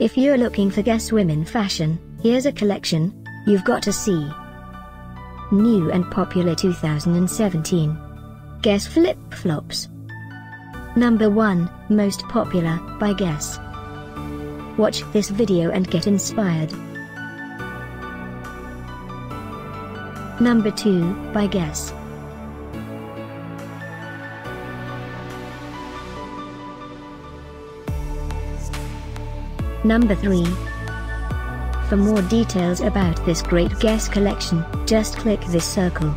If you're looking for Guess Women fashion, here's a collection you've got to see. New and popular 2017. Guess Flip Flops. Number 1, Most Popular, by Guess. Watch this video and get inspired. Number 2, by Guess. Number 3. For more details about this great Guess collection, just click this circle.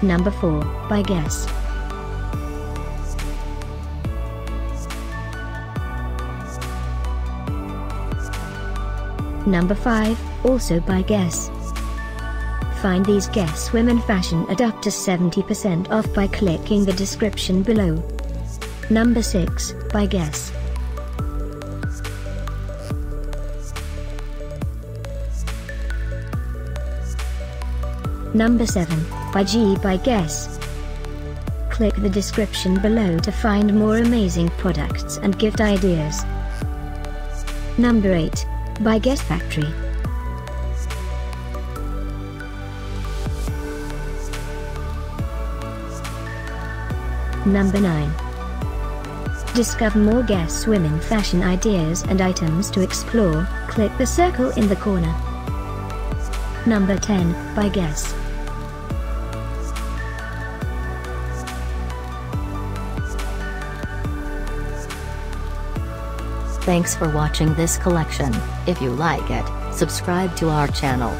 Number 4, by Guess. Number 5, also by Guess. Find these Guess Women fashion at up to 70% off by clicking the description below. Number 6, by Guess. Number 7, by G by Guess. Click the description below to find more amazing products and gift ideas. Number 8, by Guess Factory. Number 9. Discover more Guess Women fashion ideas and items to explore, click the circle in the corner. Number 10, by Guess. Thanks for watching this collection. If you like it, subscribe to our channel.